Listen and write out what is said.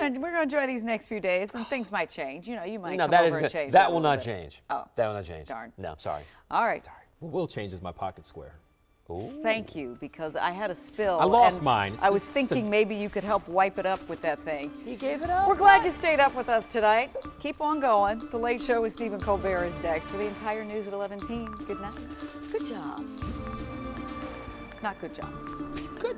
gonna we're gonna enjoy these next few days, and things might change. You know, you might No, come that over and change That will not bit. change. Oh, That will not change. darn. No, sorry. All right. What will change is my pocket square. Thank you, because I had a spill. I lost mine. I was thinking thinking maybe you could help wipe it up with that thing. You gave it up. We're glad you stayed up with us tonight. Keep on going. The Late Show with Stephen Colbert is next. For the entire news at 11 team, good night. Good job. Not good job. Good.